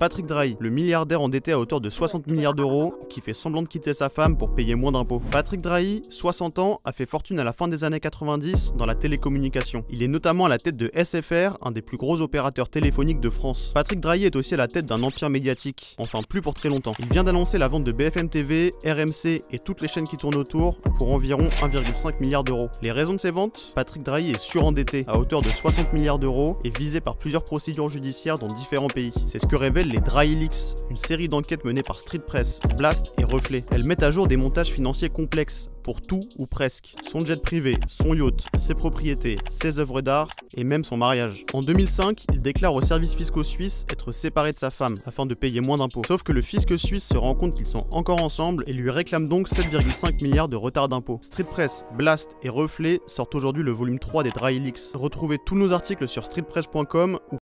Patrick Drahi, le milliardaire endetté à hauteur de 60 milliards d'euros, qui fait semblant de quitter sa femme pour payer moins d'impôts. Patrick Drahi, 60 ans, a fait fortune à la fin des années 90 dans la télécommunication. Il est notamment à la tête de SFR, un des plus gros opérateurs téléphoniques de France. Patrick Drahi est aussi à la tête d'un empire médiatique, enfin plus pour très longtemps. Il vient d'annoncer la vente de BFM TV, RMC et toutes les chaînes qui tournent autour pour environ 1,5 milliard d'euros. Les raisons de ces ventes? Patrick Drahi est surendetté à hauteur de 60 milliards d'euros et visé par plusieurs procédures judiciaires dans différents pays. C'est ce que révèle les Dry Leaks, une série d'enquêtes menées par Street Press, Blast et Reflet. Elles mettent à jour des montages financiers complexes pour tout ou presque. Son jet privé, son yacht, ses propriétés, ses œuvres d'art et même son mariage. En 2005, il déclare aux services fiscaux suisses être séparé de sa femme afin de payer moins d'impôts. Sauf que le fisc suisse se rend compte qu'ils sont encore ensemble et lui réclame donc 7,5 milliards de retard d'impôts. Street Press, Blast et Reflet sortent aujourd'hui le volume 3 des Dry Leaks. Retrouvez tous nos articles sur streetpress.com ou